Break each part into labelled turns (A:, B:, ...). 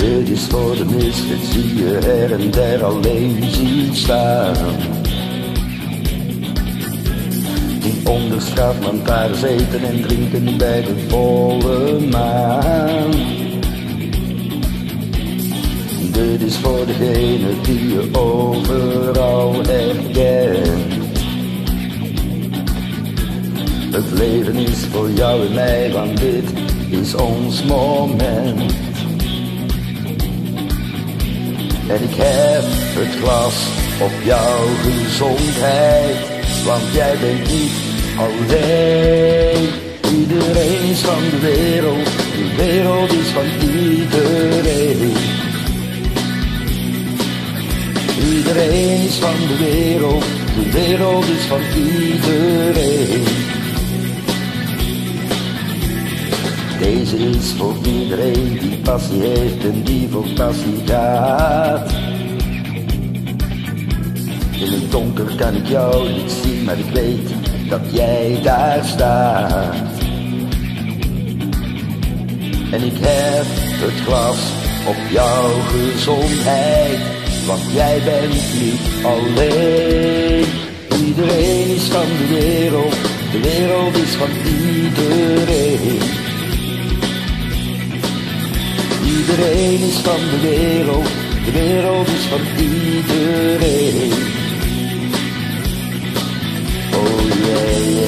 A: Dit is voor de misfits die je her en der alleen ziet staan. Die onder straatlantaarns eten en drinken bij de volle maan. Dit is voor degene die je overal herkent. Het leven is voor jou en mij, want dit is ons moment. En ik heb het glas op jouw gezondheid, want jij bent niet alleen. Iedereen is van de wereld, de wereld is van iedereen. Iedereen is van de wereld, de wereld is van iedereen. Deze is voor iedereen die passie heeft en die voor passie gaat. In het donker kan ik jou niet zien, maar ik weet dat jij daar staat. En ik heb het glas op jouw gezondheid, want jij bent niet alleen. Iedereen is van de wereld, de wereld is van iedereen. Iedereen is van de wereld, de wereld is van iedereen. Oh yeah,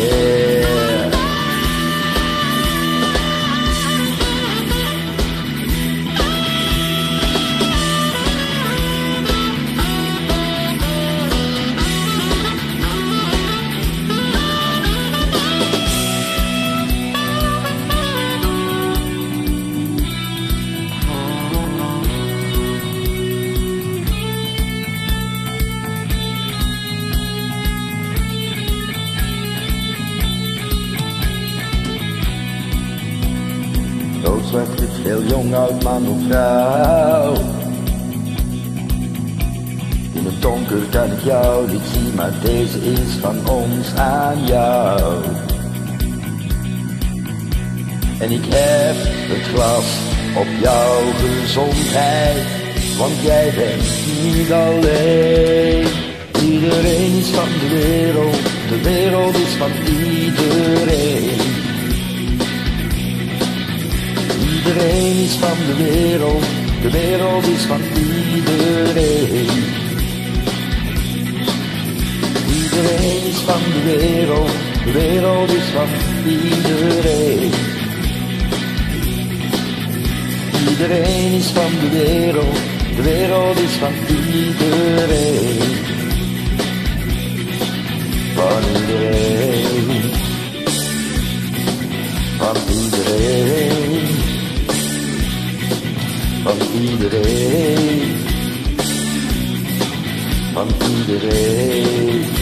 A: Zwart, wit, heel jong, oud, man of vrouw. In het donker kan ik jou niet zien, maar deze is van ons aan jou. En ik heb het glas op jouw gezondheid, want jij bent niet alleen. Iedereen is van de wereld, de wereld is van iedereen. Iedereen is van de wereld, de wereld is van iedereen. Iedereen is van de wereld, de wereld is van iedereen. Iedereen is van de wereld, de wereld is van iedereen. Van iedereen. Van iedereen. van iedereen, van iedereen.